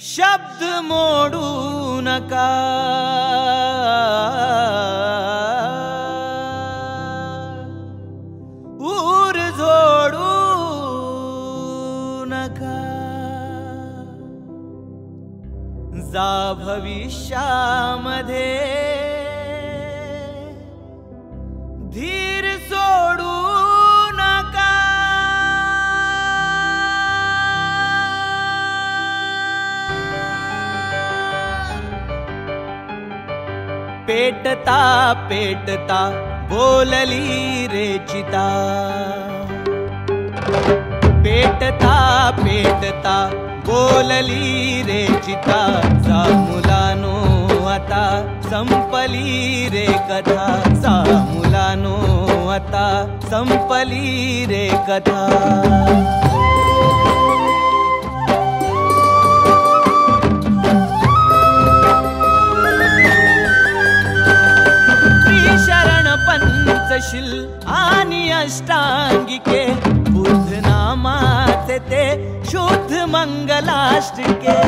शब्द मोडू नका ऊर झोडू नका जा भविष्यामध्ये पेटता पेटता, बोलली रे चिता। पेटता पेटता, बोलली रे चिता। सा मुलानो, आता संपली रे कथा। सा मुलानो, आता संपली रे कथा। पंचशील आणि अष्टांगिके बुद्ध नामाचे ते शुद्ध मंगलाष्टके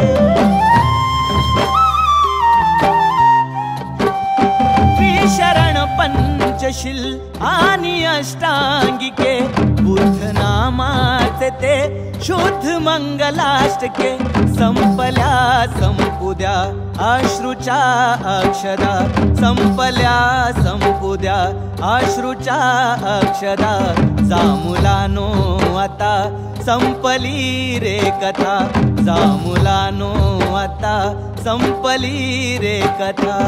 पंचशील आणि अष्टांगिके बुद्ध नामाचे ते शुद्ध मंगलाष्टके संपल्या संपुद्या अश्रुच्या अक्षरा संपल्या संपुद्या अश्रुच्या अक्षरा जामुलानो आता संपली रे कथा जामुलानो आता संपली रे कथा.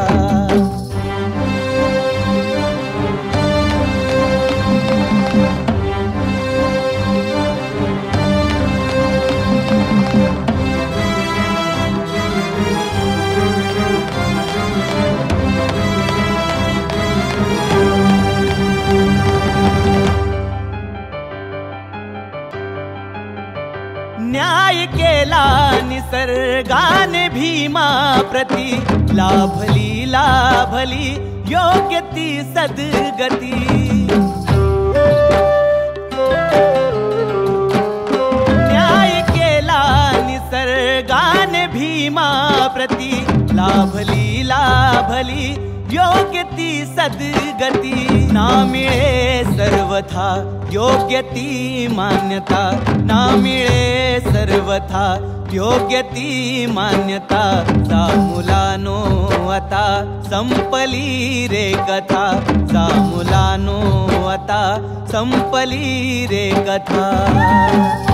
न्याय केला निसर्गाने भीमा प्रती। लाभली लाभली योग्य ती सद्गती। न्याय केला निसर्गाने भीमा प्रती। लाभली लाभली योग्य ती सद्गती ना मिळे सर्वथा योग्य ती मान्यता ना मिळे सर्वथा योग्य ती मान्यता जा मुलानो आता संपली रे कथा जा मुलानो आता संपली रे कथा।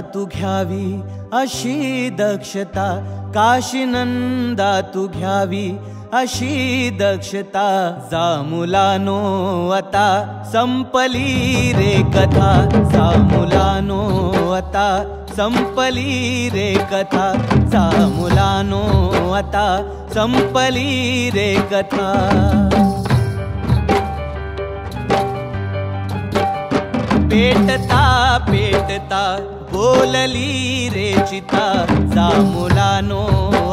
तू घ्यावी अशी दक्षता. काशीनंदा तू घ्यावी अशी दक्षता. जा मुलानो, आता संपली रे कथा. जा मुलानो, आता संपली रे कथा. जा मुलानो, आता संपली रे कथा. पेटता पेटता बोलली रे चिता जा मुलानो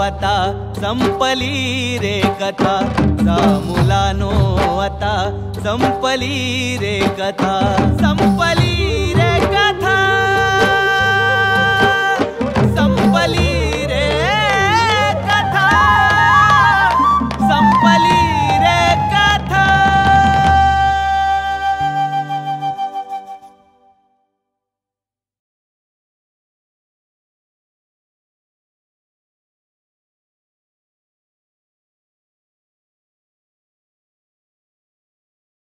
आता संपली रे कथा जा मुलानो आता संपली रे कथा संपली रे कथा